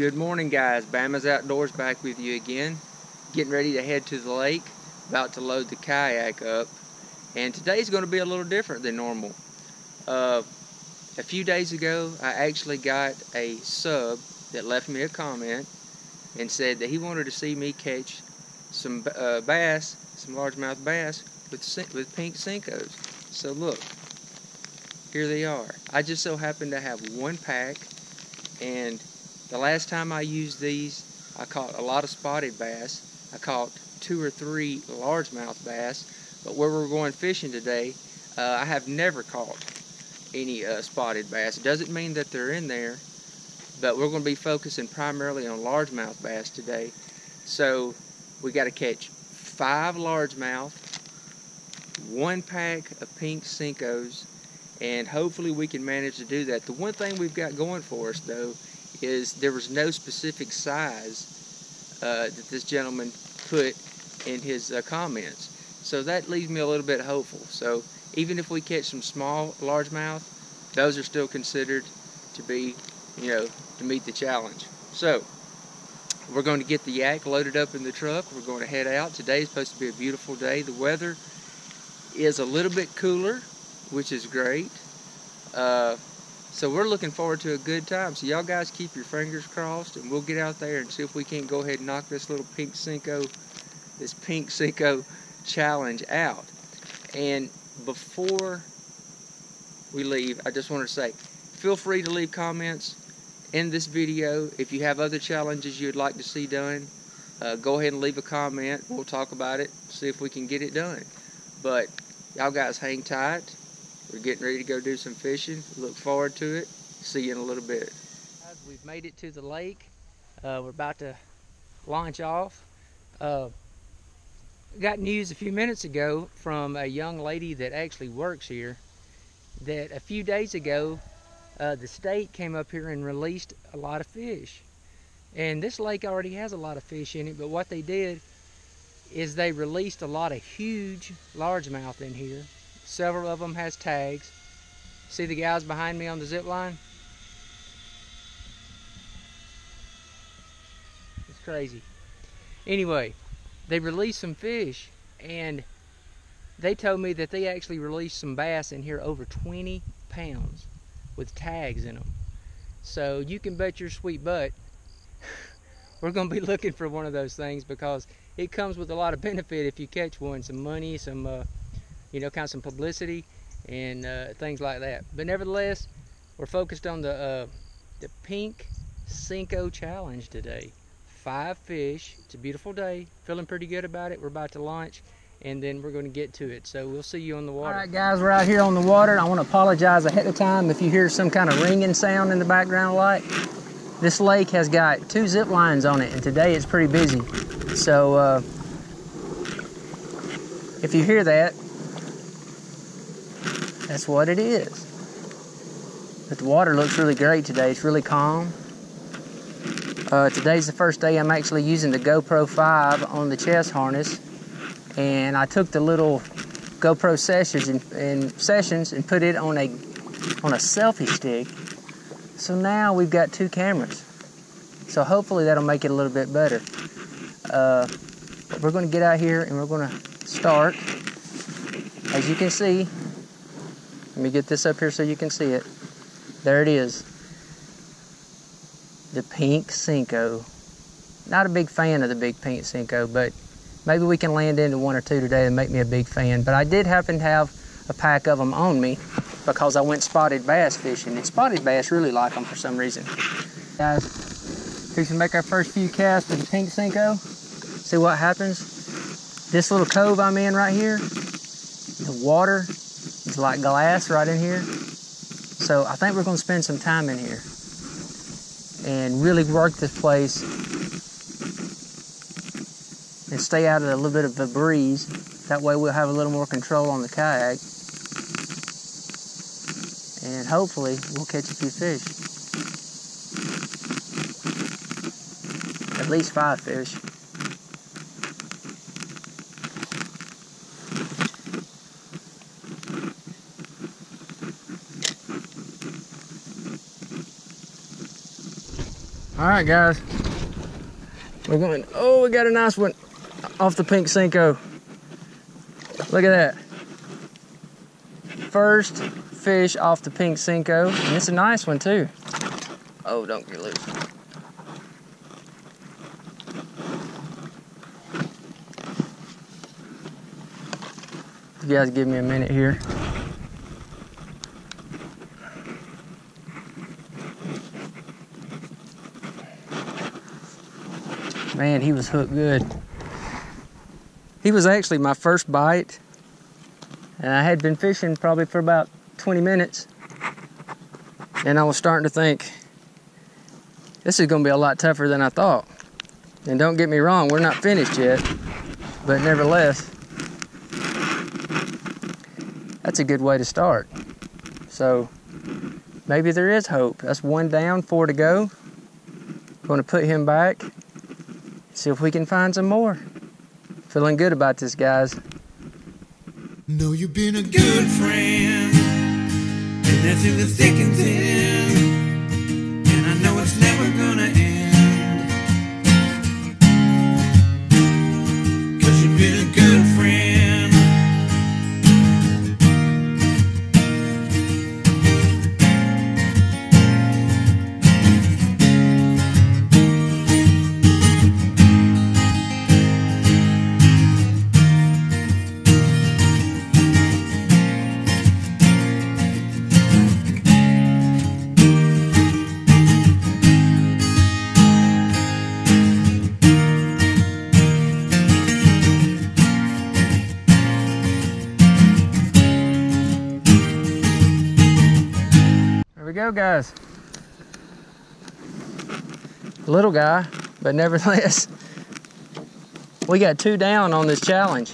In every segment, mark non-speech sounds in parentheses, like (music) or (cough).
Good morning, guys. Bama's Outdoors back with you again. Getting ready to head to the lake. About to load the kayak up. And today's going to be a little different than normal. Uh, a few days ago, I actually got a sub that left me a comment and said that he wanted to see me catch some uh, bass, some largemouth bass with with pink Senkos. So look, here they are. I just so happen to have one pack, and the last time I used these, I caught a lot of spotted bass. I caught two or three largemouth bass, but where we're going fishing today, uh, I have never caught any uh, spotted bass. It doesn't mean that they're in there, but we're going to be focusing primarily on largemouth bass today. So we got to catch five largemouth, one pack of pink Senkos, and hopefully we can manage to do that. The one thing we've got going for us though is there was no specific size uh, that this gentleman put in his uh, comments. So that leaves me a little bit hopeful. So even if we catch some small largemouth, those are still considered to be, you know, to meet the challenge. So we're going to get the yak loaded up in the truck. We're going to head out. Today is supposed to be a beautiful day. The weather is a little bit cooler, which is great. Uh, so we're looking forward to a good time. So y'all guys keep your fingers crossed and we'll get out there and see if we can't go ahead and knock this little pink Senko, this pink Senko challenge out. And before we leave, I just want to say, feel free to leave comments in this video. If you have other challenges you'd like to see done, uh, go ahead and leave a comment. We'll talk about it, see if we can get it done. But y'all guys hang tight. We're getting ready to go do some fishing. Look forward to it. See you in a little bit. We've made it to the lake. Uh, we're about to launch off. Uh, got news a few minutes ago from a young lady that actually works here that a few days ago uh, the state came up here and released a lot of fish. And this lake already has a lot of fish in it, but what they did is they released a lot of huge largemouth in here. Several of them has tags. See the guys behind me on the zip line? It's crazy. Anyway, they released some fish and they told me that they actually released some bass in here over 20 pounds with tags in them. So you can bet your sweet butt (laughs) we're going to be looking for one of those things because it comes with a lot of benefit if you catch one. Some money, some, uh, you know, kind of some publicity and uh, things like that. But nevertheless, we're focused on the, uh, the Pink Senko Challenge today. Five fish. It's a beautiful day. Feeling pretty good about it. We're about to launch and then we're going to get to it. So we'll see you on the water. All right, guys, we're out here on the water. I want to apologize ahead of time if you hear some kind of ringing sound in the background light. This lake has got two zip lines on it, and today it's pretty busy. So uh, if you hear that, that's what it is. But the water looks really great today. It's really calm. Uh, today's the first day I'm actually using the GoPro 5 on the chest harness and I took the little GoPro sessions and, and, sessions and put it on a on a selfie stick. So now we've got two cameras. So hopefully that'll make it a little bit better. Uh, we're going to get out here and we're going to start. As you can see, let me get this up here so you can see it. There it is. The pink Senko. Not a big fan of the big pink Senko, but Maybe we can land into one or two today and make me a big fan. But I did happen to have a pack of them on me because I went spotted bass fishing. And spotted bass really like them for some reason. Guys, we can make our first few casts with the pink Senko. See what happens. This little cove I'm in right here, the water like glass right in here. So I think we're gonna spend some time in here and really work this place and stay out of a little bit of a breeze. That way we'll have a little more control on the kayak. And hopefully we'll catch a few fish. At least five fish. All right, guys. We're going, oh, we got a nice one off the pink Senko. Look at that. First fish off the pink Senko, and it's a nice one too. Oh, don't get loose. You guys give me a minute here. Man, he was hooked good. He was actually my first bite, and I had been fishing probably for about 20 minutes, and I was starting to think, this is going to be a lot tougher than I thought. And don't get me wrong, we're not finished yet, but nevertheless, that's a good way to start. So maybe there is hope. That's one down, four to go. Going to put him back, see if we can find some more. Feeling good about this, guys. Know you've been a good friend, and that's in the thick and thin. We go, guys. Little guy, but nevertheless, (laughs) we got two down on this challenge.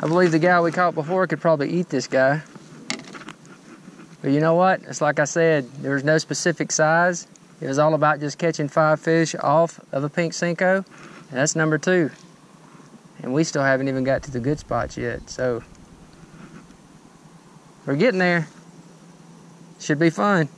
I believe the guy we caught before could probably eat this guy. But you know what? It's like I said, there was no specific size. It was all about just catching five fish off of a pink Senko, and that's number two. And we still haven't even got to the good spots yet, so we're getting there. Should be fun.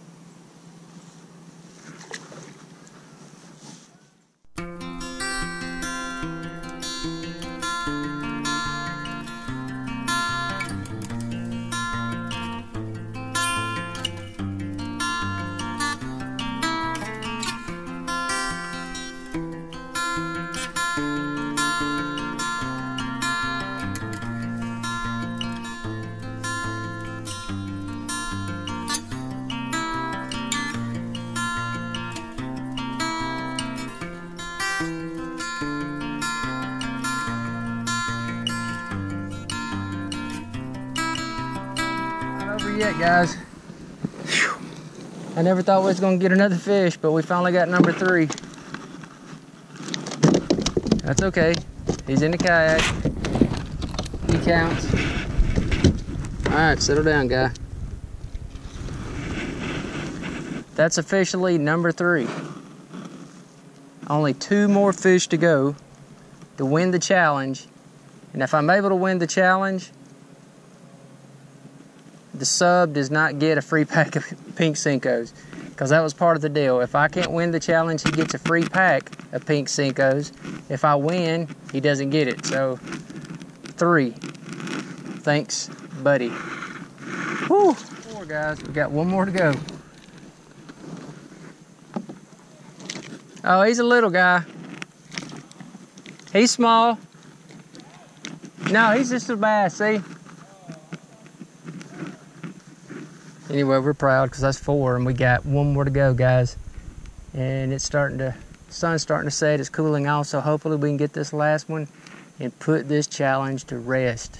Yet, guys. Phew. I never thought we was gonna get another fish, but we finally got number three. That's okay. He's in the kayak. He counts. All right, settle down, guy. That's officially number three. Only two more fish to go to win the challenge. And if I'm able to win the challenge, the sub does not get a free pack of (laughs) pink Senkos because that was part of the deal. If I can't win the challenge, he gets a free pack of pink Senkos. If I win, he doesn't get it. So, three. Thanks, buddy. Whew. Four guys. We got one more to go. Oh, he's a little guy. He's small. No, he's just a bass, see? Anyway, we're proud because that's four, and we got one more to go, guys. And it's starting to, sun's starting to set. It's cooling off, so hopefully we can get this last one and put this challenge to rest.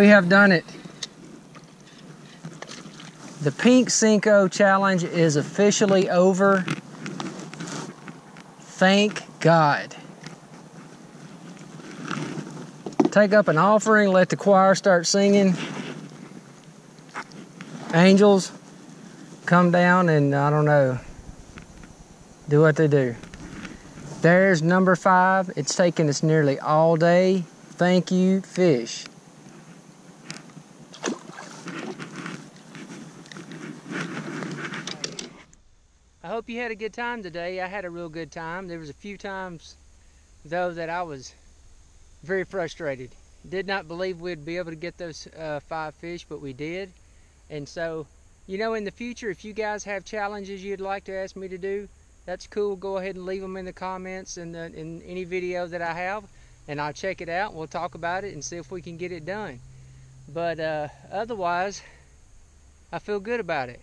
We have done it. The Pink Senko challenge is officially over. Thank God. Take up an offering, let the choir start singing. Angels, come down and I don't know, do what they do. There's number five. It's taken us nearly all day. Thank you, fish. Hope you had a good time today. I had a real good time. There was a few times, though, that I was very frustrated. Did not believe we'd be able to get those uh, five fish, but we did. And so, you know, in the future, if you guys have challenges you'd like to ask me to do, that's cool. Go ahead and leave them in the comments in, in any video that I have, and I'll check it out. We'll talk about it and see if we can get it done. But uh, otherwise, I feel good about it.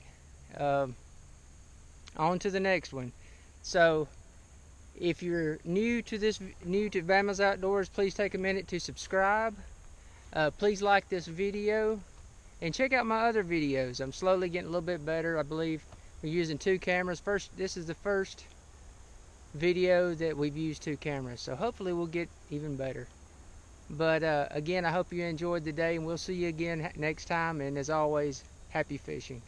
Um, on to the next one. So, if you're new to this, new to Bama's Outdoors, please take a minute to subscribe. Uh, please like this video and check out my other videos. I'm slowly getting a little bit better. I believe we're using two cameras. First, this is the first video that we've used two cameras. So hopefully we'll get even better. But uh, again, I hope you enjoyed the day and we'll see you again next time. And as always, happy fishing.